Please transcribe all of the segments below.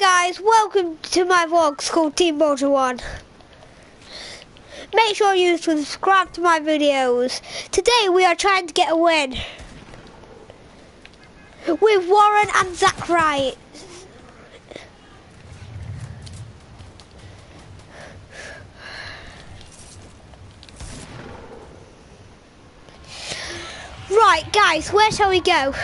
guys, welcome to my vlog called Team Motor 1. Make sure you subscribe to my videos. Today we are trying to get a win. With Warren and Zach Wright. Right, guys, where shall we go?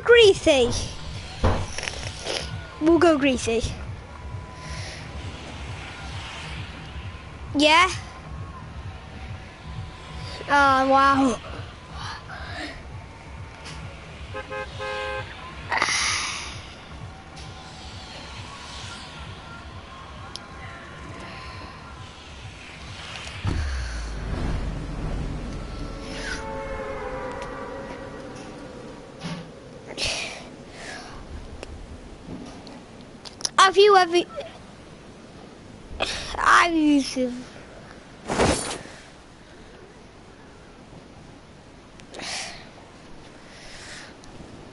Greasy. We'll go greasy. Yeah? Oh, wow. Have you ever... I've used him.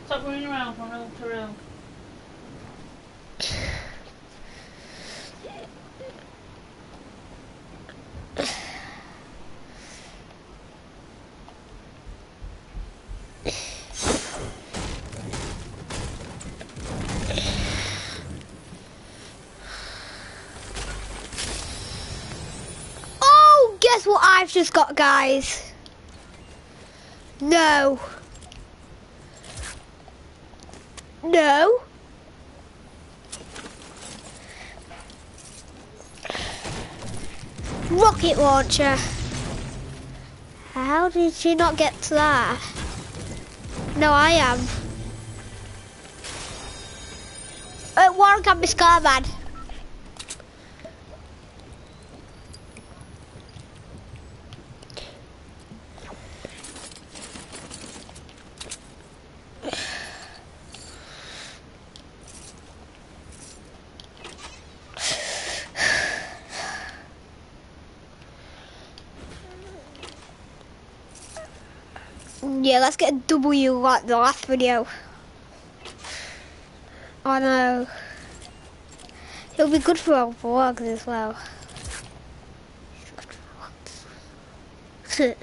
Stop running around from room to room. Oh, guess what I've just got, guys? No. No. Rocket launcher. How did she not get to that? No, I am. Uh, Warren can be Scarman. Yeah, let's get a W like the last video. I know. It'll be good for our vlogs as well.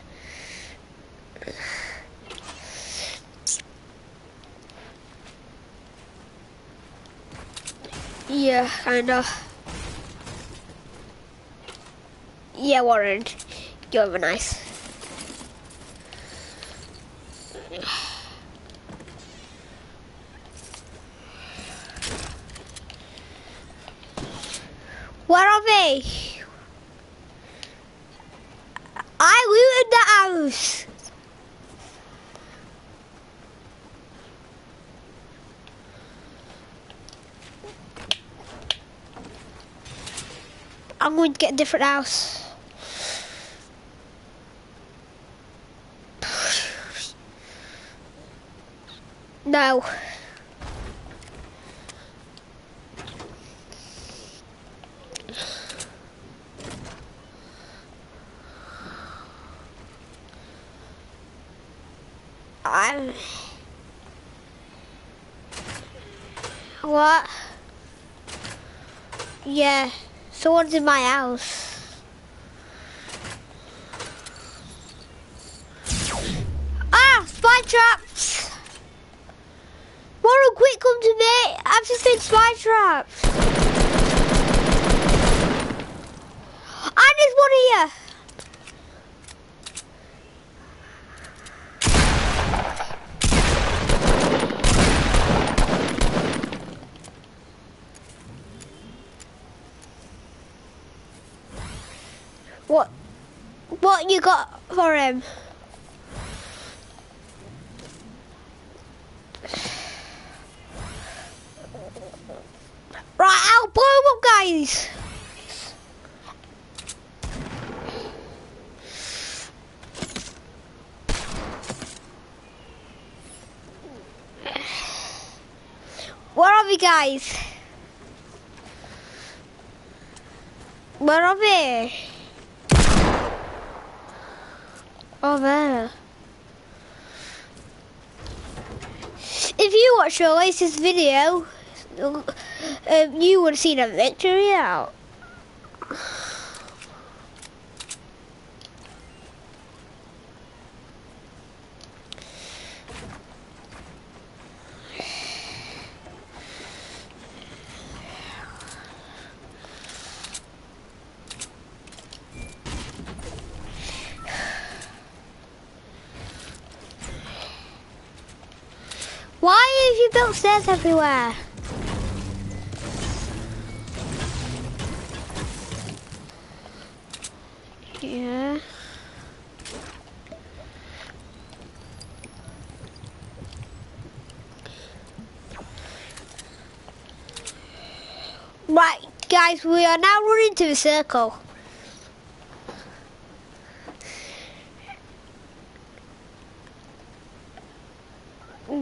yeah, kinda. Yeah, Warren, you're nice. Where are they? I looted the house. I'm going to get a different house. No. I'm... What? Yeah, someone's in my house. Ah, spike traps! Warren, quick, come to me! I've just seen spike traps! And there's one here! What? What you got for him? Right, I'll blow up, guys. Where are we, guys? Where are we? Oh, there. If you watched your latest video, um, you would have seen a victory out. Why have you built stairs everywhere? Yeah. Right, guys, we are now running to the circle.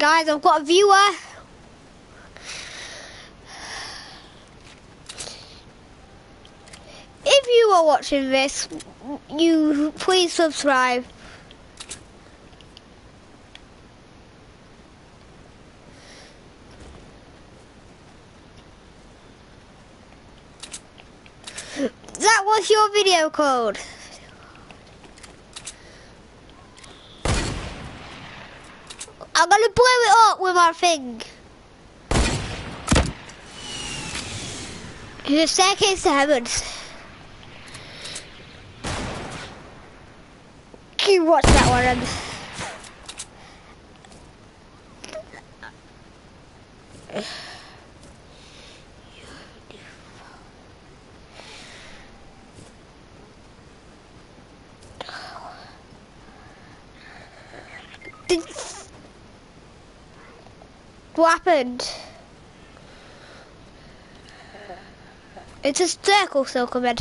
Guys, I've got a viewer. If you are watching this, you please subscribe. That was your video code. Blow it up with my thing. The staircase to heavens. Can you watch that one? Em? Did- What happened? It's a circle coming.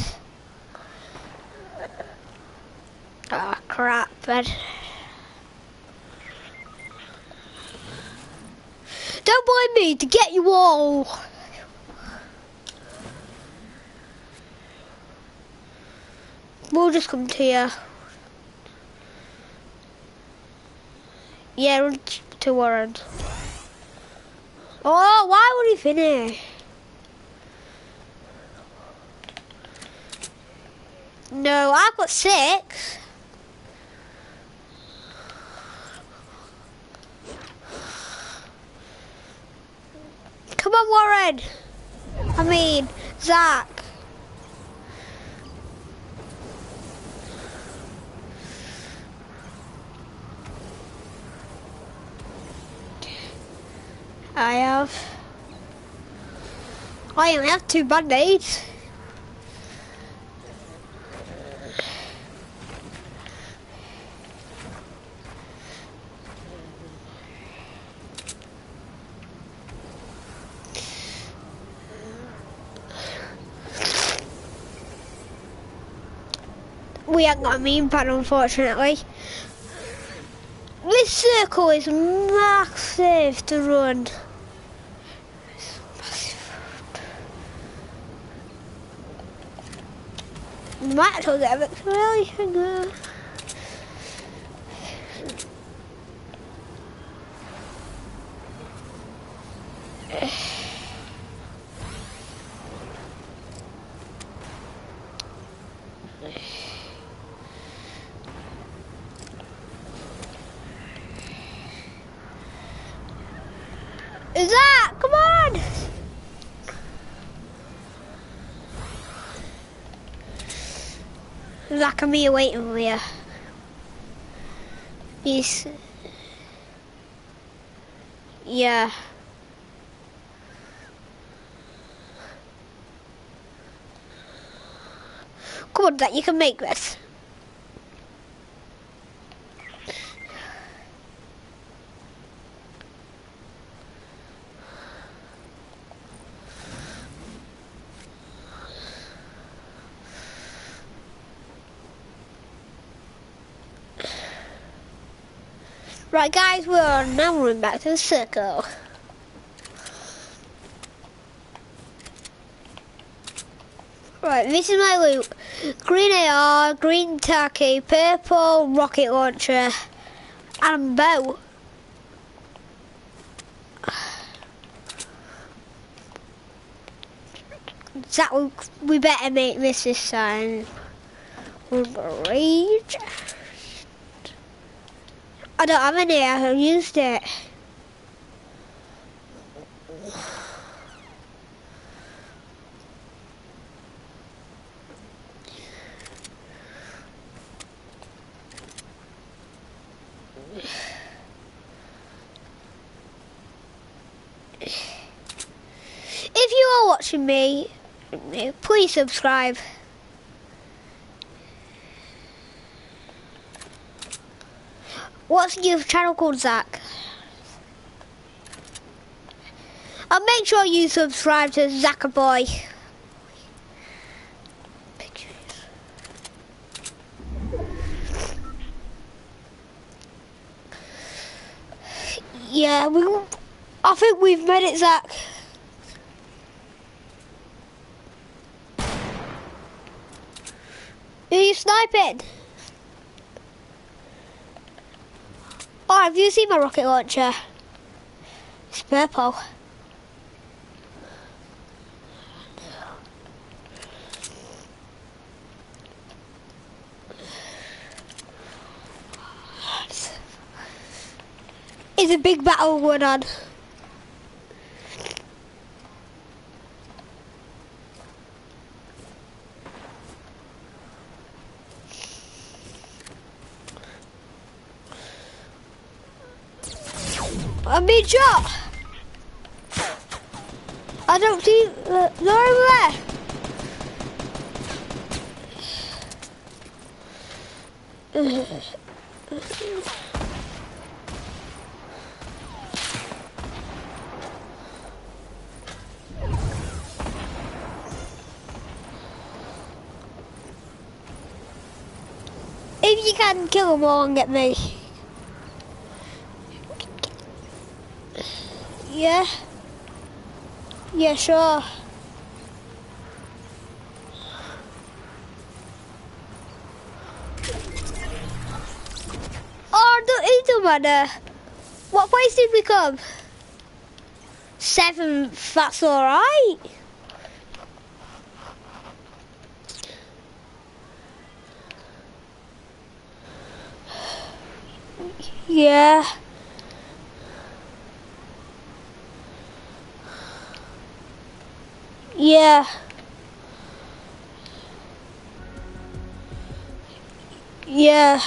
Ah, crap, man. Don't blame me to get you all. We'll just come to you. Yeah, to Warren. Oh, why would he finish? No, I've got six. Come on, Warren. I mean, Zach. I have. I only have two band-aids. We haven't got a meme pad, unfortunately. This circle is massive to run. It's massive. We might actually get a victory early. hang on. Is that? Come on! Zach and me are waiting for you. He's... Yeah. Come on, that you can make this. Right, guys, we're now running back to the circle. Right, this is my loot. Green AR, green tacky, purple rocket launcher, and bow. That will, we better make this this time. Rage. Oh, I don't have any, I have used it. If you are watching me, please subscribe. What's your channel called, Zach? And make sure you subscribe to Zackaboy. Yeah, we. I think we've made it, Zach. Are you sniping? Have you seen my rocket launcher? It's purple. It's a big battle going on. I'm being shot. I don't see. Uh, they're over there. If you can kill them all and get me. Yeah. Yeah, sure. Oh, no, it don't matter. What place did we come? Seventh, that's alright. Yeah. Yeah. Yeah.